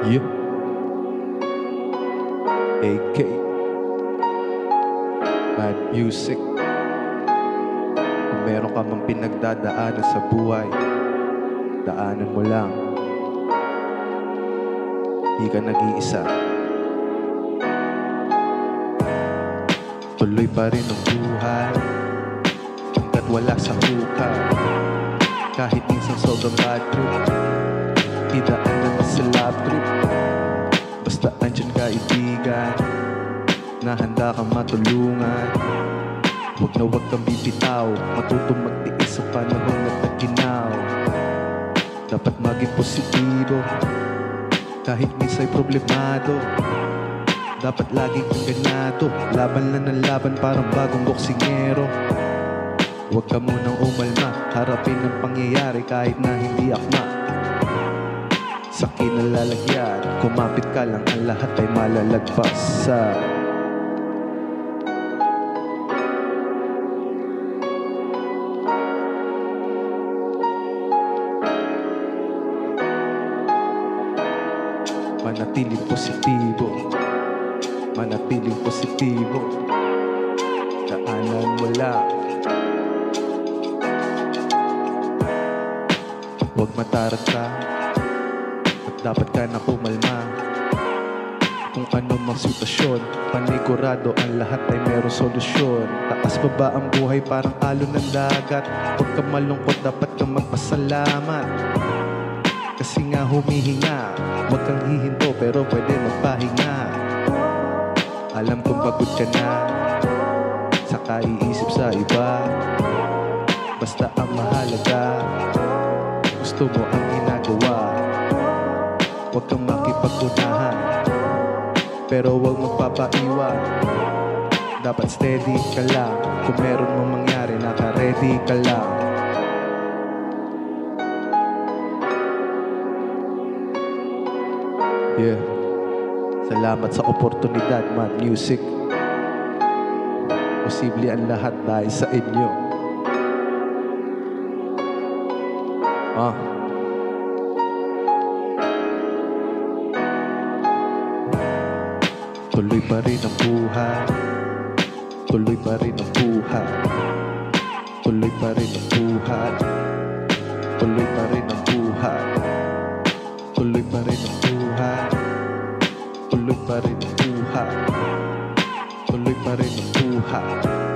Yeah. AK. Bad music. Kung meron ka mang pinagdadaanan sa buhay, daanan mo lang. Di ka nag-iisa. Tuloy pa rin ang buhay Hanggat wala sa hukay Kahit minsan sobrang bad trip Na handa kang matulungan. Huwag na huwag kang bibitaw Matutong magtiis sa panahon na taginaw Dapat maging positibo Kahit minsa'y problemado. Dapat laging kang ganado Laban lang ng laban parang bagong boksingero. Huwag ka munang umalma Harapin ang pangyayari kahit na hindi akma. Sa kinalalagyan Kumapit ka lang ang lahat ay malalagpasan Manatiling positibo. Manatiling positibo. Daanan mo lang Huwag matarat ka At dapat ka na kumalma Kung ano mang sitwasyon Panigurado ang lahat ay merong solusyon. Taas baba ang buhay? Parang alon ng dagat. Huwag ka malungkot dapat kang magpasalamat Kasi nga humihinga. Huwag kang hihinto pero pwede magpahinga. Alam kong pagod ka na. Sa kaiisip sa iba. Basta ang mahalaga Gusto mo ang ginagawa. Huwag kang makipagpunahan Pero huwag magpapaiwan. Dapat steady ka lang. Kung meron mong mangyari Naka-ready ka lang Yeah Salamat sa oportunidad, Mad Music. Posible ang lahat dahil sa inyo. Ah. Tuloy pa rin ang buhay. Tuloy pa rin ang buhay. Tuloy pa rin ang buhay. Tuloy pa rin ang buhay. Tuloy pa rin ang pa rin ang buhay Tuloy pa rin ang